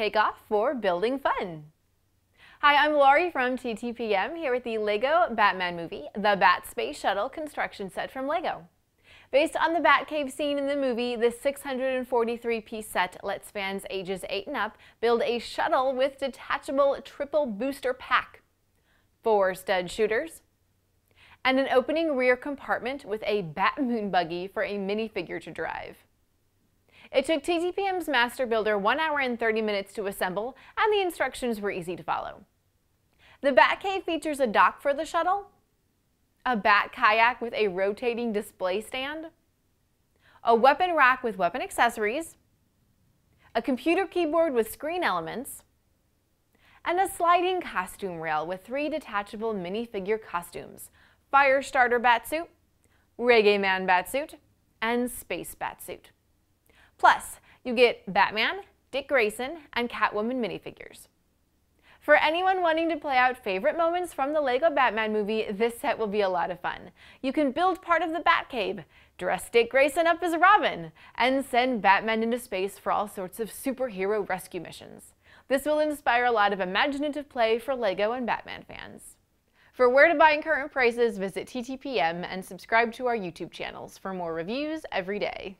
kick off for building fun. Hi, I'm Laurie from TTPM here with the LEGO Batman movie, the Bat Space Shuttle construction set from LEGO. Based on the Batcave scene in the movie, this 643-piece set lets fans ages 8 and up build a shuttle with detachable triple booster pack, four stud shooters, and an opening rear compartment with a Batmoon buggy for a minifigure to drive. It took TTPM's Master Builder 1 hour and 30 minutes to assemble, and the instructions were easy to follow. The Batcave features a dock for the shuttle, a bat kayak with a rotating display stand, a weapon rack with weapon accessories, a computer keyboard with screen elements, and a sliding costume rail with three detachable minifigure costumes, Firestarter Batsuit, Reggae Man Batsuit, and Space Batsuit. Plus, you get Batman, Dick Grayson, and Catwoman minifigures. For anyone wanting to play out favorite moments from the LEGO Batman movie, this set will be a lot of fun. You can build part of the Batcave, dress Dick Grayson up as a Robin, and send Batman into space for all sorts of superhero rescue missions. This will inspire a lot of imaginative play for LEGO and Batman fans. For where to buy and current prices, visit TTPM and subscribe to our YouTube channels for more reviews every day.